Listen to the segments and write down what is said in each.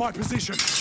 my position.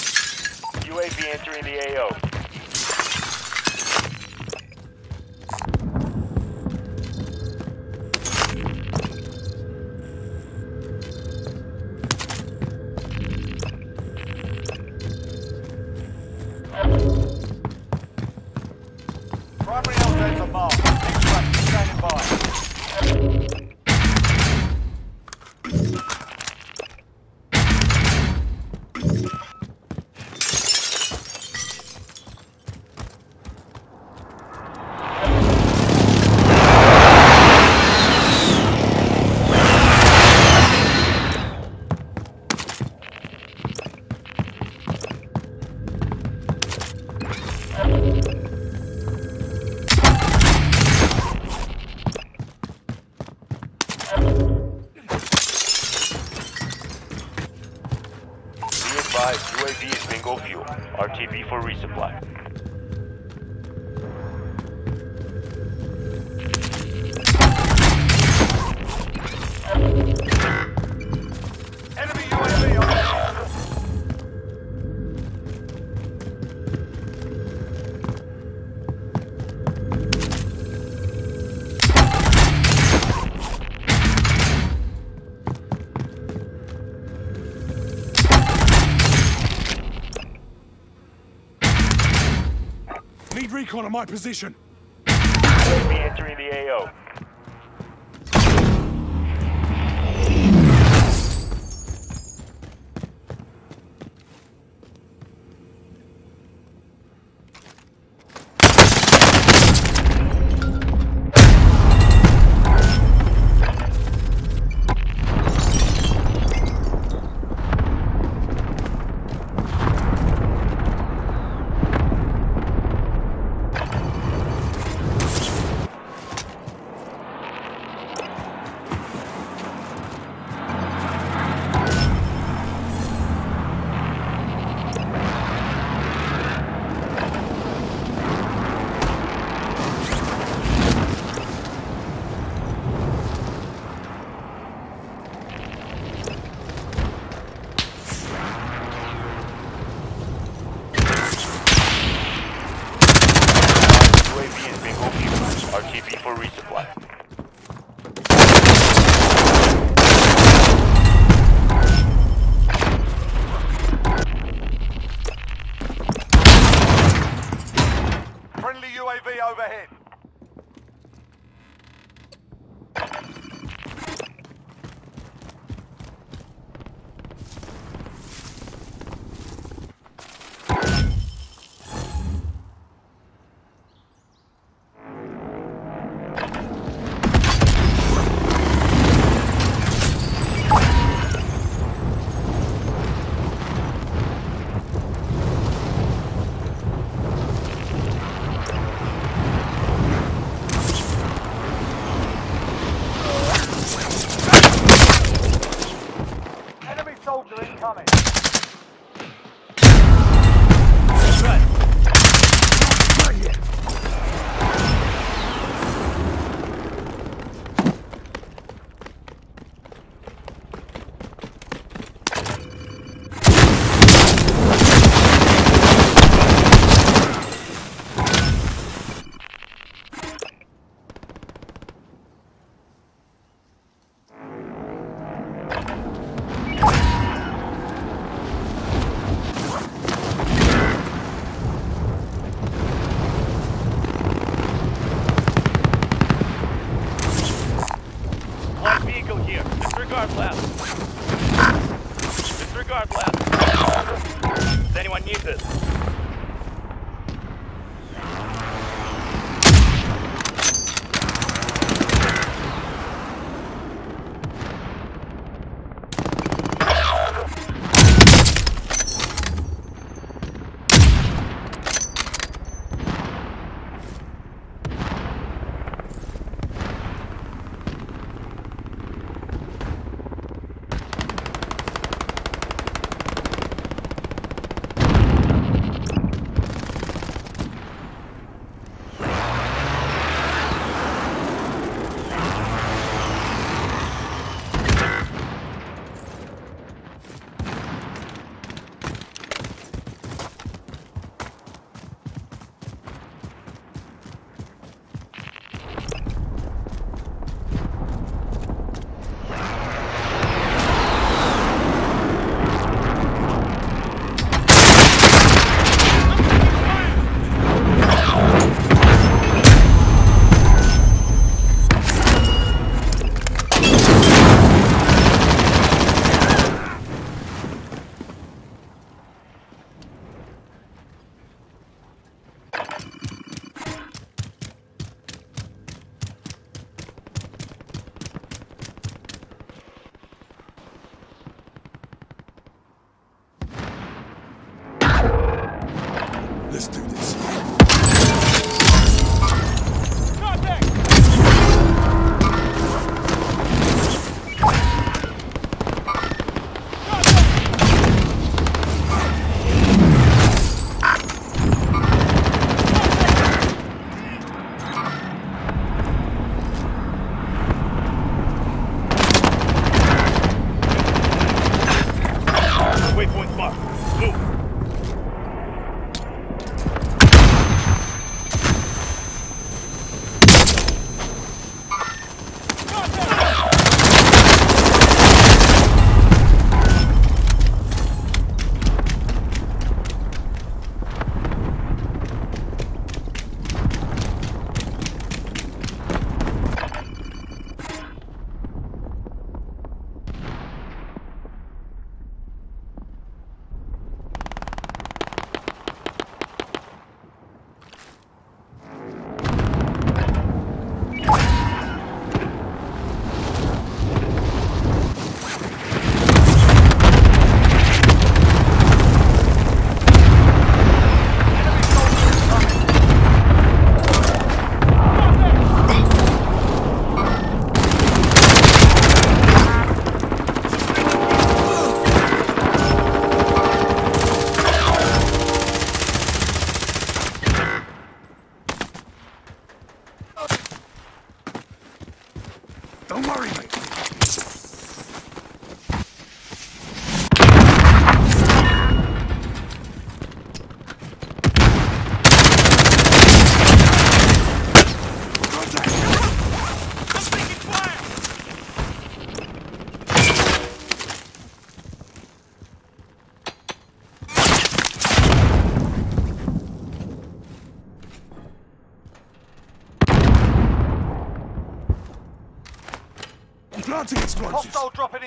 UAV is bingo fuel. RTB for resupply. out of my position.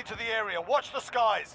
Into the area. Watch the skies.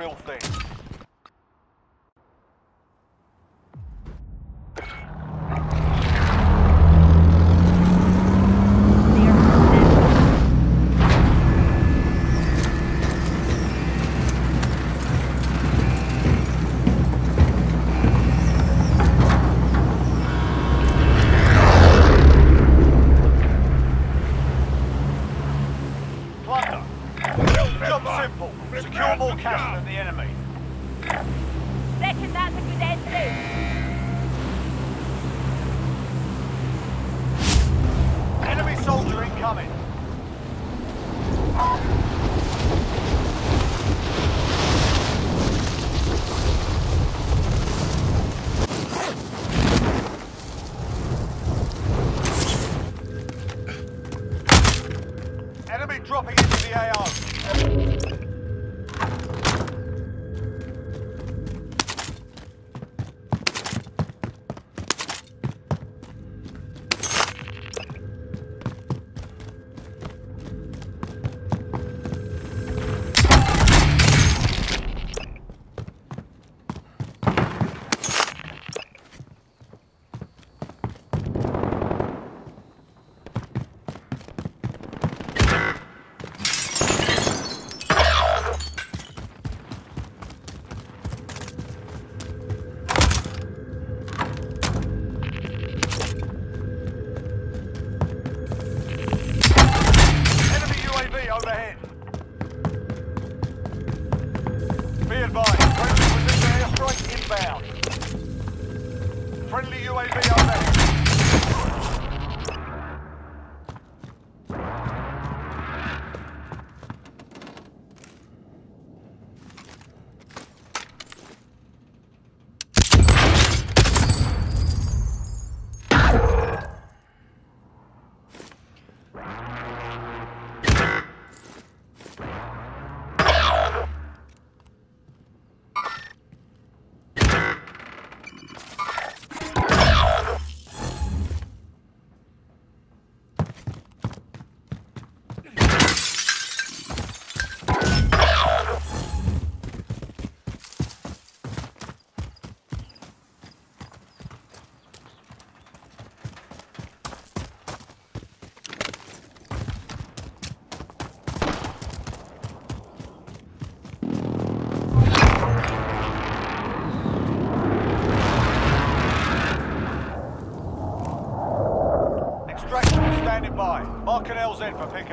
real thing.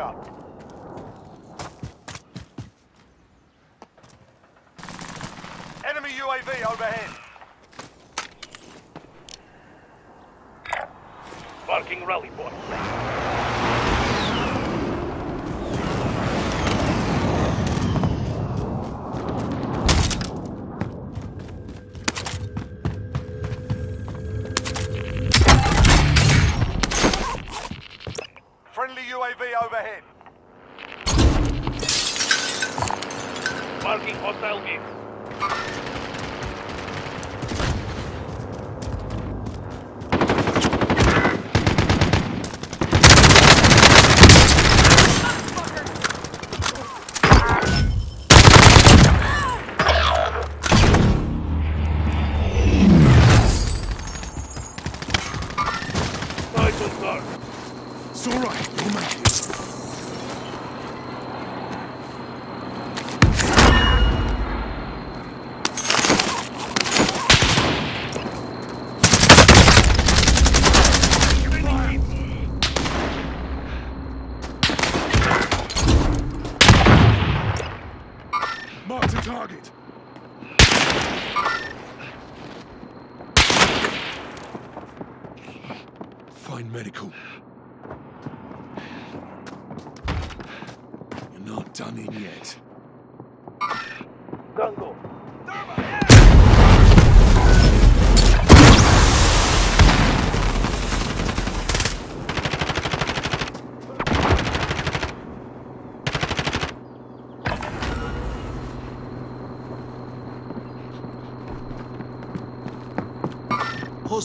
out. target. Find medical. You're not done in yet. Gungo.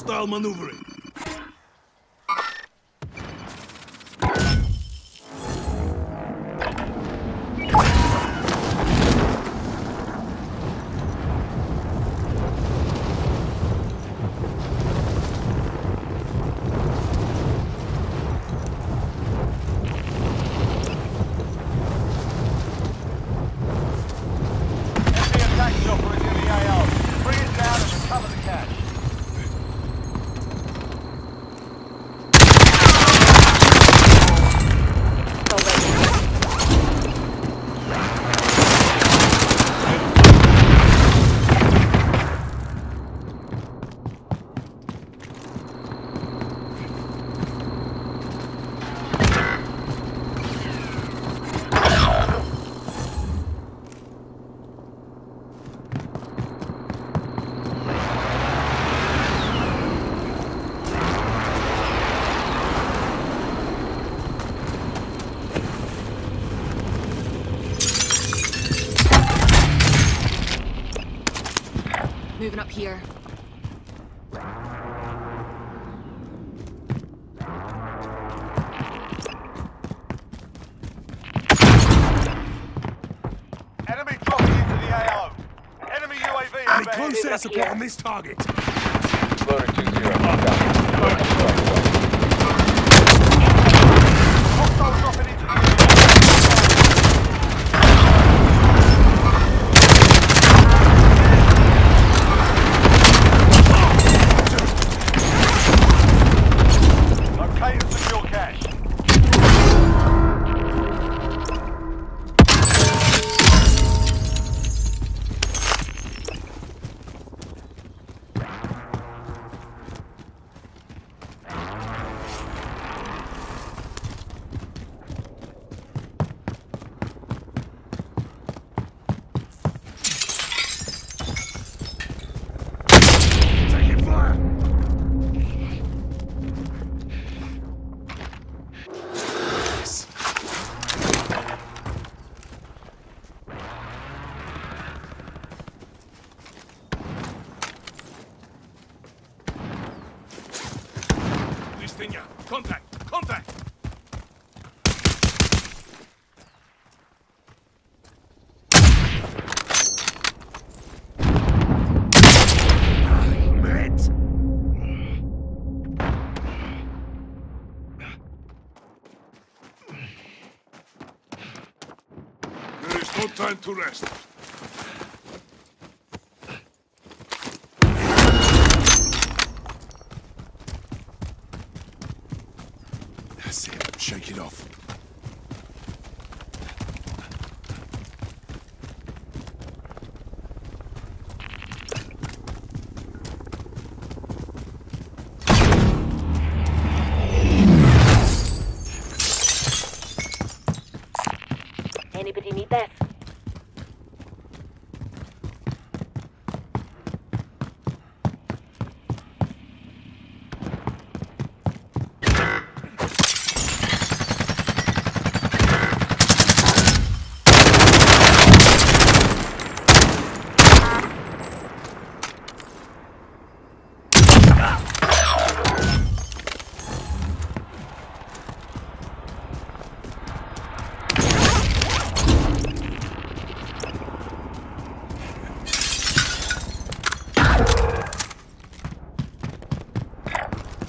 hostile maneuver. here. Contact! Contact! no time to rest. shake it off.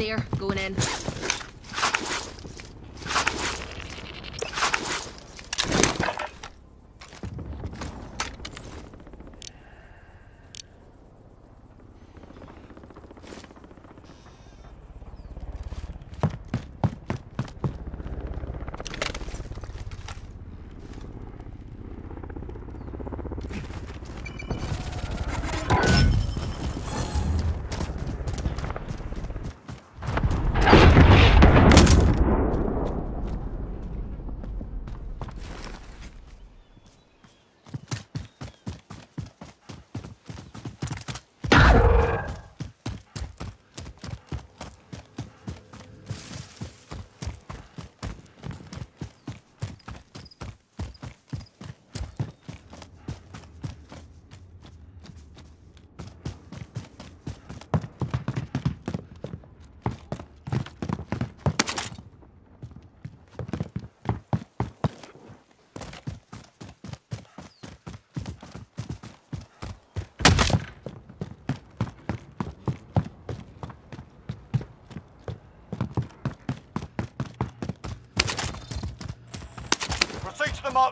There, going in.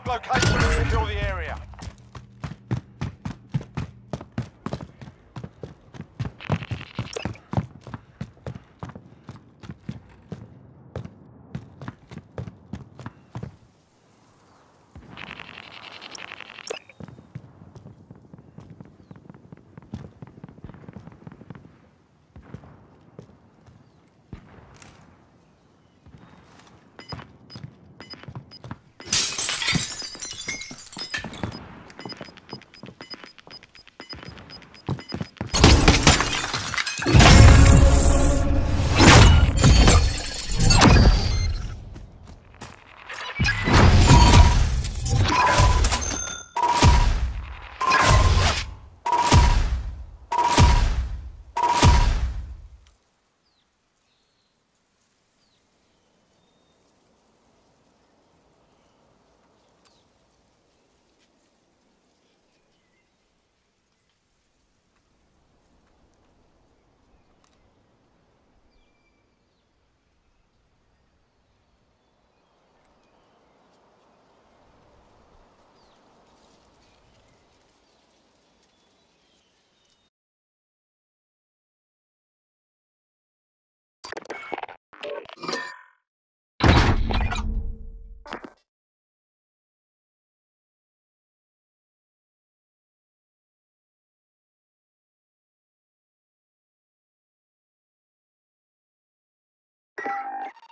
Marked location and secure the area. Get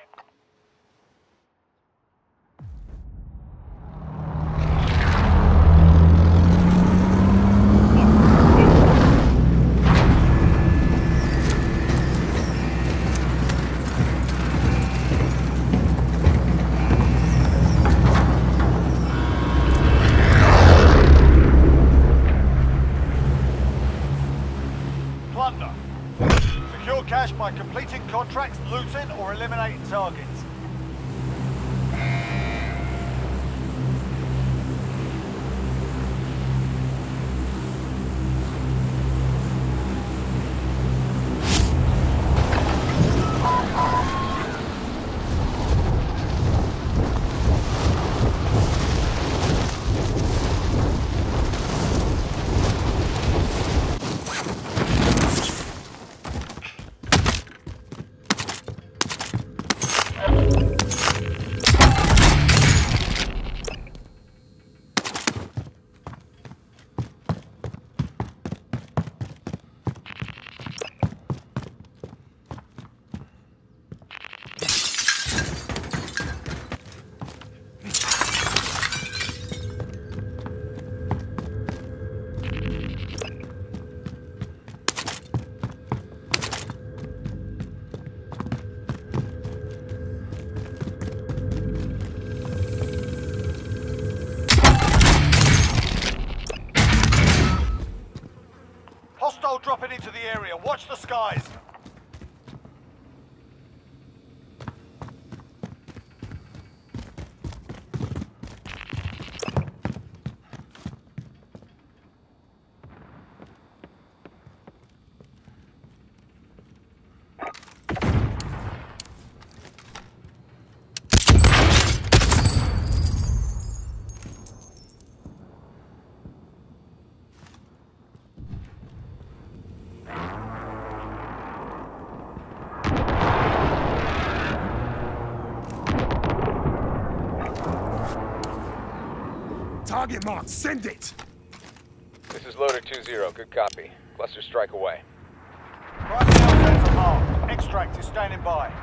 Target marked. Send it. This is Loader 2-0. Good copy. Cluster strike away. Primary sensor marked. Extract is standing by.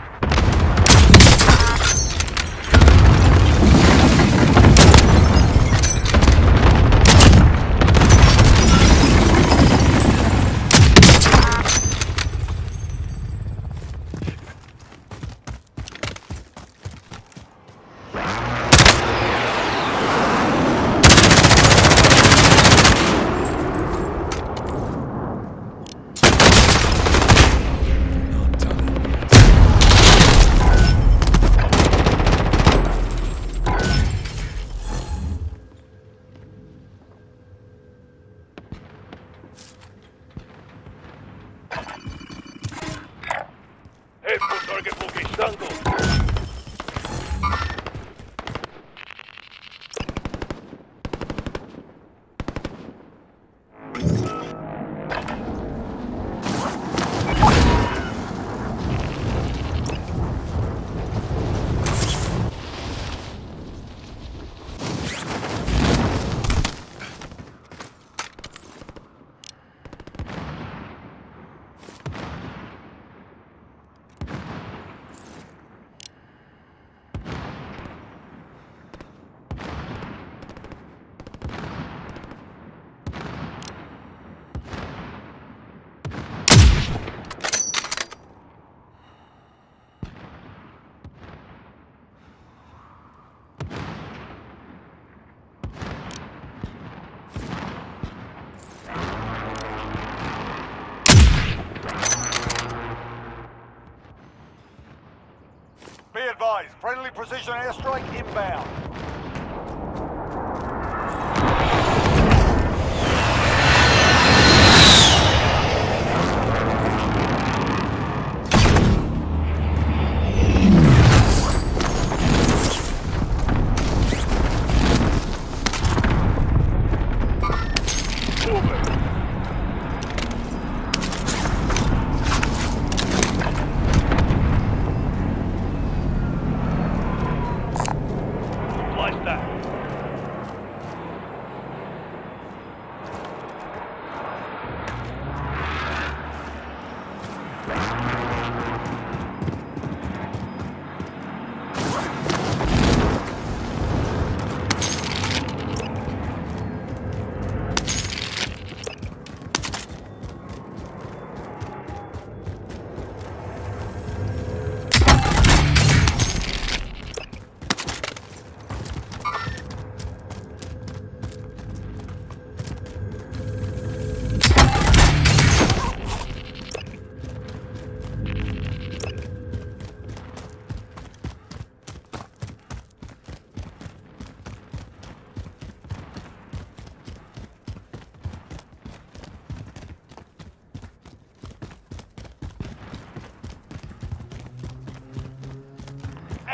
Head for target location. Tango. Be advised, friendly precision airstrike inbound.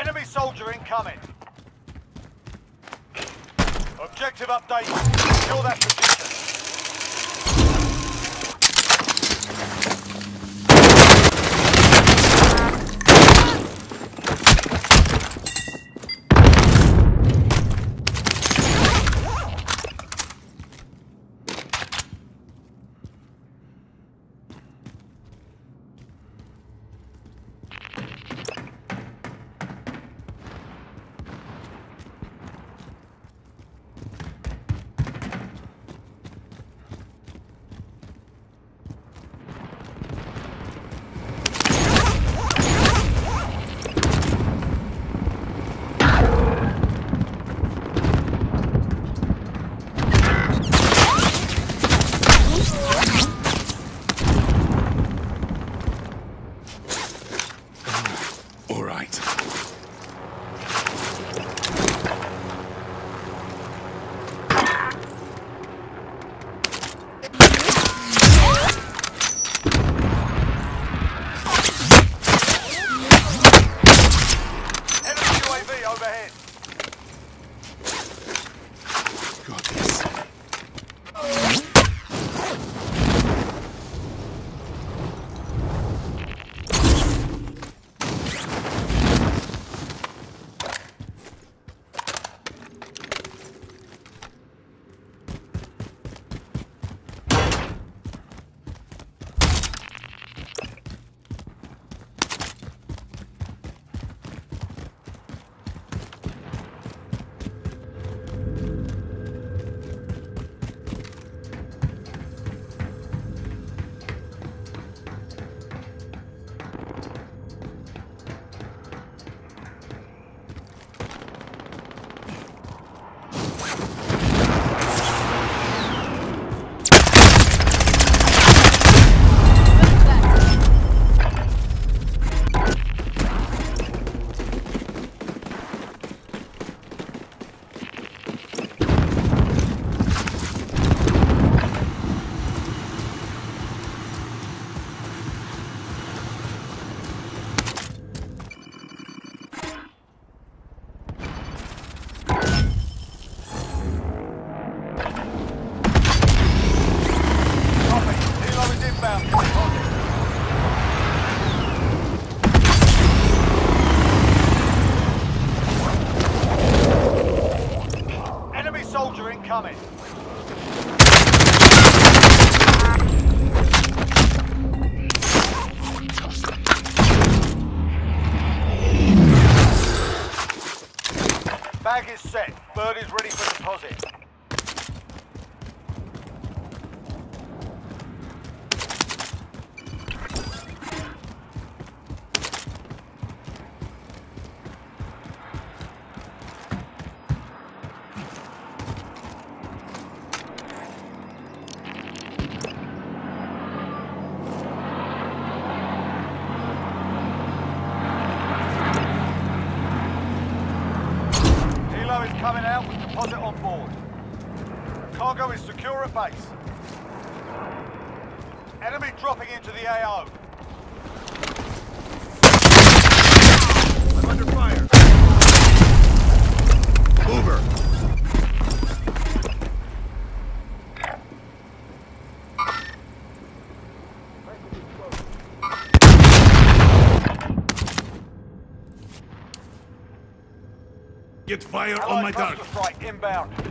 Enemy soldier incoming. Objective update. Secure that position. Bag is set. Bird is ready for deposit. Doug. Strike inbound.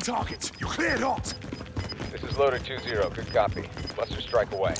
Engaging targets. You cleared hot. This is loader 2-0. Good copy. Cluster strike away.